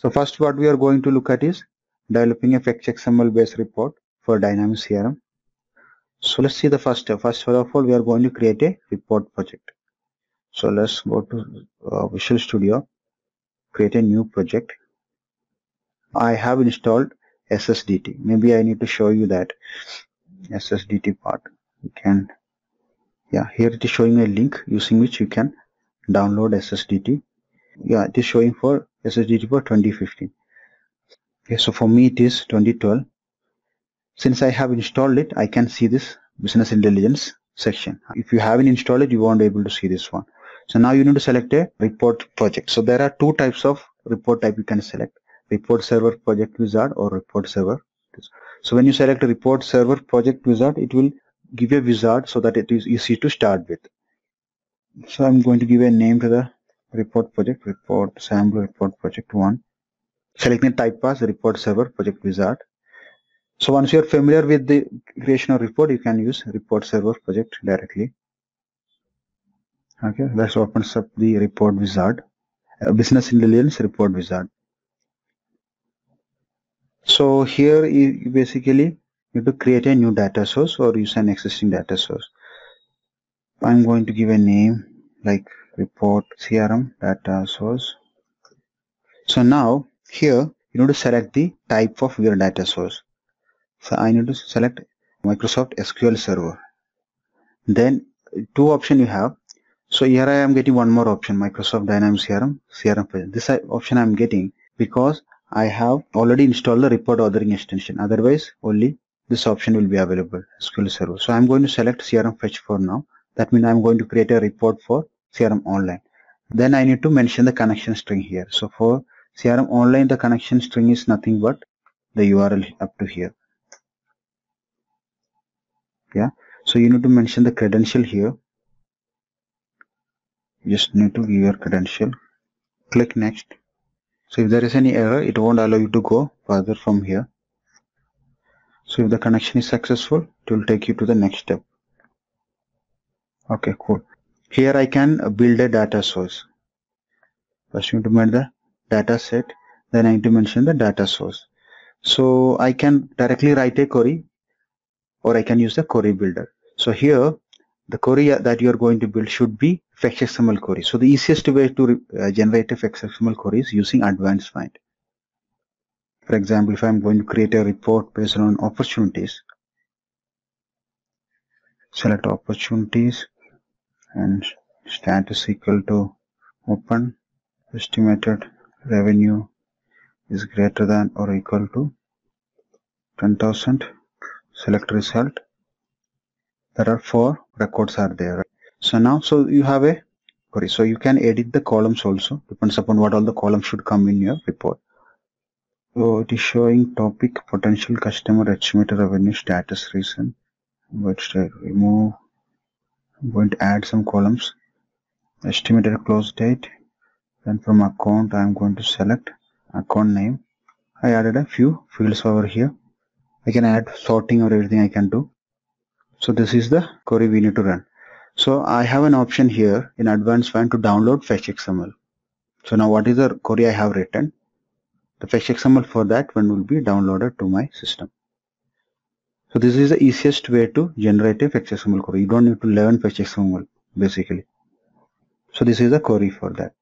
So first what we are going to look at is developing a fetch XML based report for Dynamics CRM. So let's see the first step. First of all, we are going to create a report project. So let's go to uh, Visual Studio, create a new project. I have installed SSDT. Maybe I need to show you that SSDT part. You can, yeah, here it is showing a link using which you can download SSDT. Yeah, it is showing for SSDT for 2015. Okay, so for me it is 2012. Since I have installed it, I can see this business intelligence section. If you haven't installed it, you won't be able to see this one. So now you need to select a report project. So there are two types of report type you can select. Report server project wizard or report server. So when you select a report server project wizard, it will give a wizard so that it is easy to start with. So I'm going to give a name to the report project, report sample report project one. Selecting type as report server project wizard. So once you're familiar with the creation of report, you can use report server project directly. Okay, that opens up the report wizard, uh, business intelligence report wizard. So here you basically need to create a new data source or use an existing data source. I'm going to give a name like report CRM data source. So now here you need to select the type of your data source. So I need to select Microsoft SQL Server. Then two option you have so here I am getting one more option, Microsoft Dynamics CRM, CRM. This option I am getting because I have already installed the report authoring extension. Otherwise, only this option will be available, SQL Server. So I'm going to select CRM Fetch for now. That means I'm going to create a report for CRM Online. Then I need to mention the connection string here. So for CRM Online, the connection string is nothing but the URL up to here. Yeah. So you need to mention the credential here just need to give your credential click next so if there is any error it won't allow you to go further from here so if the connection is successful it will take you to the next step okay cool here I can build a data source first you need to make the data set then I need to mention the data source so I can directly write a query or I can use the query builder so here the query that you are going to build should be fetch XML query. So the easiest way to uh, generate a fetch XML query is using advanced find. For example, if I'm going to create a report based on opportunities, select opportunities and status equal to open estimated revenue is greater than or equal to 10,000 select result. There are four records are there so now so you have a query. So you can edit the columns also. Depends upon what all the columns should come in your report. So it is showing topic potential customer estimated revenue status reason. I'm going uh, remove I'm going to add some columns estimated close date then from account I'm going to select account name I added a few fields over here I can add sorting or everything I can do so this is the query we need to run. So I have an option here in advanced find to download fetch XML. So now what is the query I have written? The fetch XML for that one will be downloaded to my system. So this is the easiest way to generate a fetch XML query. You don't need to learn fetch XML basically. So this is the query for that.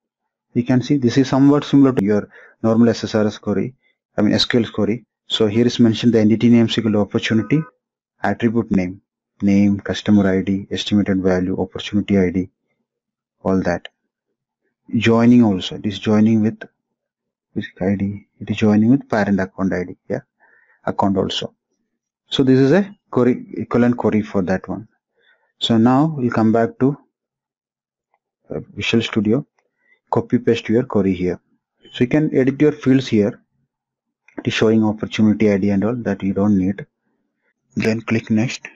You can see this is somewhat similar to your normal SSRS query, I mean SQL query. So here is mentioned the entity name SQL opportunity, attribute name name, customer ID, estimated value, opportunity ID, all that. Joining also, it is joining with ID, it is joining with parent account ID, yeah, account also. So this is a query, equivalent query for that one. So now we'll come back to uh, Visual Studio, copy paste your query here. So you can edit your fields here. Showing opportunity ID and all that you don't need. Then click next